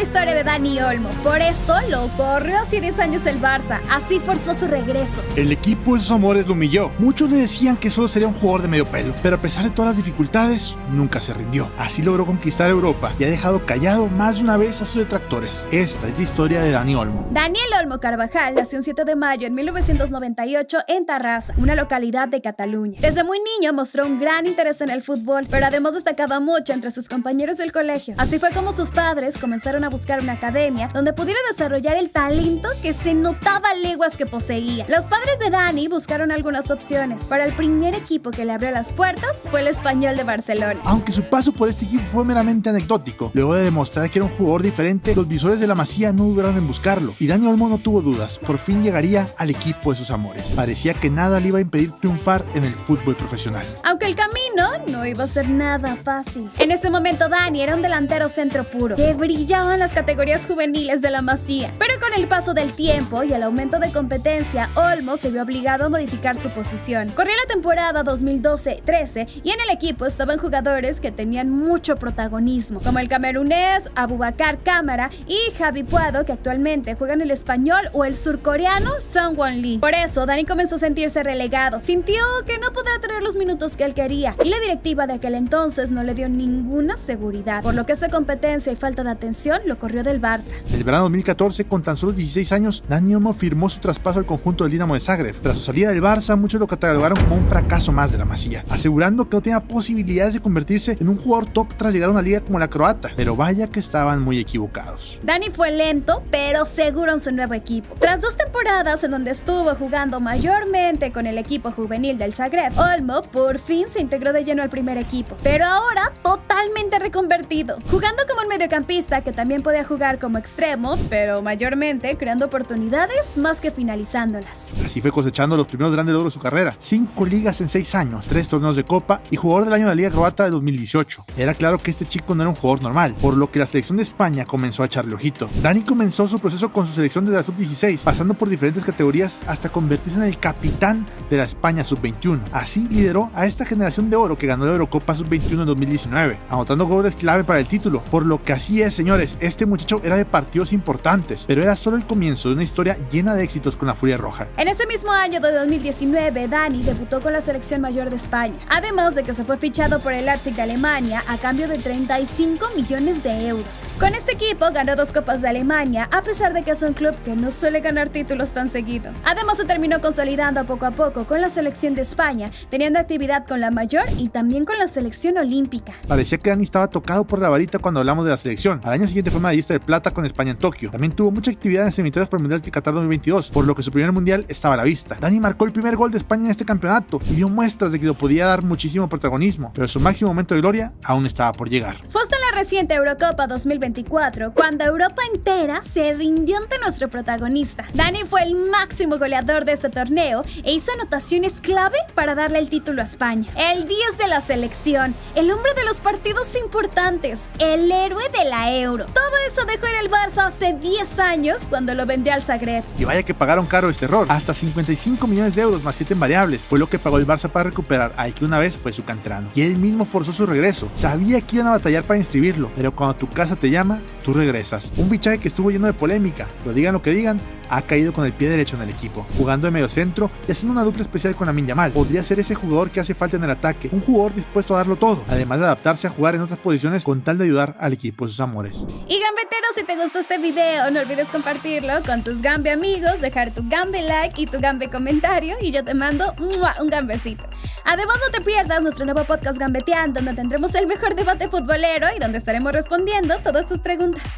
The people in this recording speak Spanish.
la historia de Dani Olmo. Por esto lo corrió hace 10 años el Barça. Así forzó su regreso. El equipo de sus amores lo humilló. Muchos le decían que solo sería un jugador de medio pelo, pero a pesar de todas las dificultades, nunca se rindió. Así logró conquistar Europa y ha dejado callado más de una vez a sus detractores. Esta es la historia de Dani Olmo. Daniel Olmo Carvajal nació un 7 de mayo en 1998 en Tarrasa, una localidad de Cataluña. Desde muy niño mostró un gran interés en el fútbol, pero además destacaba mucho entre sus compañeros del colegio. Así fue como sus padres comenzaron a buscar una academia donde pudiera desarrollar el talento que se notaba leguas que poseía. Los padres de Dani buscaron algunas opciones. Para el primer equipo que le abrió las puertas fue el español de Barcelona. Aunque su paso por este equipo fue meramente anecdótico, luego de demostrar que era un jugador diferente, los visores de la Masía no dudaron en buscarlo y Dani Olmo no tuvo dudas, por fin llegaría al equipo de sus amores. Parecía que nada le iba a impedir triunfar en el fútbol profesional. Aunque el camino no iba a ser nada fácil. En ese momento Dani era un delantero centro puro, que brillaba en las categorías juveniles de la Masía. Pero con el paso del tiempo y el aumento de competencia, Olmo se vio obligado a modificar su posición. Corría la temporada 2012-13 y en el equipo estaban jugadores que tenían mucho protagonismo, como el camerunés Abubakar Cámara y Javi Puado, que actualmente juegan el español o el surcoreano Song Won Lee. Por eso, Dani comenzó a sentirse relegado. Sintió que no podrá tener los minutos que él quería y la directiva de aquel entonces no le dio ninguna seguridad, por lo que esa competencia y falta de atención lo corrió del Barça. El verano 2014, con tan solo 16 años, Dani Olmo firmó su traspaso al conjunto del Dinamo de Zagreb. Tras su salida del Barça, muchos lo catalogaron como un fracaso más de la Masía, asegurando que no tenía posibilidades de convertirse en un jugador top tras llegar a una liga como la croata. Pero vaya que estaban muy equivocados. Dani fue lento, pero seguro en su nuevo equipo. Tras dos temporadas en donde estuvo jugando mayormente con el equipo juvenil del Zagreb, Olmo por fin se integró de lleno al primer equipo, pero ahora totalmente reconvertido, jugando como un mediocampista que también podía jugar como extremo, pero mayormente creando oportunidades más que finalizándolas. Así fue cosechando los primeros grandes logros de su carrera. Cinco ligas en seis años, tres torneos de copa y jugador del año de la Liga Croata de 2018. Era claro que este chico no era un jugador normal, por lo que la selección de España comenzó a echarle ojito. Dani comenzó su proceso con su selección desde la sub-16, pasando por diferentes categorías hasta convertirse en el capitán de la España sub-21. Así lideró a esta generación de oro que ganó la Eurocopa sub-21 en 2019, anotando goles clave para el título. Por lo que así es, señores, este muchacho era de partidos importantes, pero era solo el comienzo de una historia llena de éxitos con la Furia Roja. En ese mismo año de 2019, Dani debutó con la selección mayor de España, además de que se fue fichado por el Leipzig de Alemania a cambio de 35 millones de euros. Con este equipo ganó dos Copas de Alemania, a pesar de que es un club que no suele ganar títulos tan seguido. Además se terminó consolidando poco a poco con la selección de España, teniendo actividad con la mayor y también con la selección olímpica. Parecía que Dani estaba tocado por la varita cuando hablamos de la selección. Al año siguiente fue medallista de plata con España en Tokio. También tuvo mucha actividad en semifinales para el Mundial de Qatar 2022, por lo que su primer mundial estaba a la vista. Dani marcó el primer gol de España en este campeonato y dio muestras de que lo podía dar muchísimo protagonismo, pero su máximo momento de gloria aún estaba por llegar. Reciente Eurocopa 2024 cuando Europa entera se rindió ante nuestro protagonista. Dani fue el máximo goleador de este torneo e hizo anotaciones clave para darle el título a España. El 10 de la selección, el hombre de los partidos importantes, el héroe de la Euro. Todo eso dejó en el Barça hace 10 años cuando lo vendió al Zagreb. Y vaya que pagaron caro este error. Hasta 55 millones de euros más 7 en variables fue lo que pagó el Barça para recuperar al que una vez fue su canterano. Y él mismo forzó su regreso. Sabía que iban a batallar para pero cuando tu casa te llama, tú regresas. Un fichaje que estuvo lleno de polémica, pero digan lo que digan, ha caído con el pie derecho en el equipo, jugando de medio centro y haciendo una dupla especial con Amin Yamal. Podría ser ese jugador que hace falta en el ataque, un jugador dispuesto a darlo todo, además de adaptarse a jugar en otras posiciones con tal de ayudar al equipo de sus amores. Y gambeteros, si te gustó este video, no olvides compartirlo con tus gambe amigos, dejar tu gambe like y tu gambe comentario y yo te mando un gambecito. Además, no te pierdas nuestro nuevo podcast Gambeteando, donde tendremos el mejor debate futbolero y donde estaremos respondiendo todas tus preguntas.